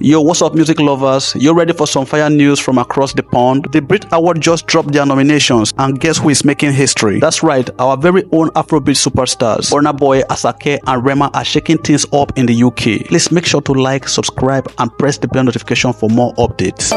Yo, what's up, music lovers? You're ready for some fire news from across the pond? The Brit Award just dropped their nominations, and guess who is making history? That's right, our very own Afrobeat superstars, Burna Boy, Asake, and Rema are shaking things up in the UK. Please make sure to like, subscribe, and press the bell notification for more updates.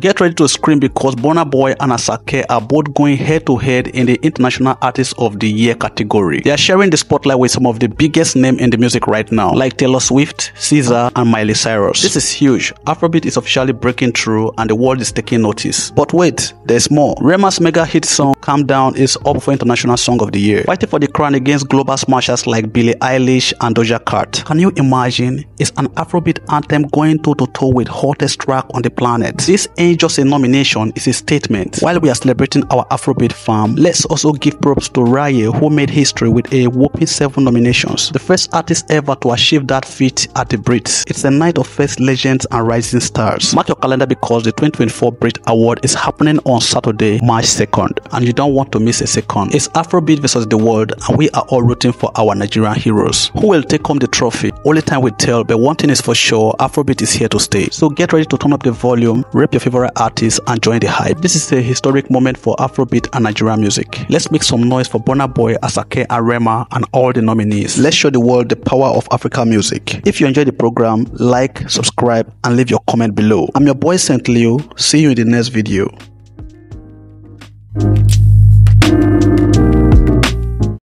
Get ready to scream because Burna Boy and Asake are both going head to head in the International Artist of the Year category. They are sharing the spotlight with some of the biggest names in the music right now, like Taylor Swift, SZA, and Miley Cyrus. This is huge. Afrobeat is officially breaking through and the world is taking notice. But wait, there's more. Rema's mega hit song Calm Down is up for International Song of the Year, fighting for the crown against global smashers like Billie Eilish and Doja Cat. Can you imagine? It's an Afrobeat anthem going toe to toe with hottest track on the planet. This ain't ain't just a nomination, it's a statement. While we are celebrating our Afrobeat farm, let's also give props to Raye who made history with a whopping 7 nominations. The first artist ever to achieve that feat at the Brits. It's a night of first legends and rising stars. Mark your calendar because the 2024 Brit Award is happening on Saturday, March 2nd and you don't want to miss a second. It's Afrobeat versus the world and we are all rooting for our Nigerian heroes. Who will take home the trophy? Only time will tell but one thing is for sure, Afrobeat is here to stay. So get ready to turn up the volume, rep your favorite favorite artists and join the hype. This is a historic moment for Afrobeat and Nigerian music. Let's make some noise for Burna Boy, Asake, Arema, and all the nominees. Let's show the world the power of African music. If you enjoy the program, like, subscribe, and leave your comment below. I'm your boy Saint Leo. See you in the next video.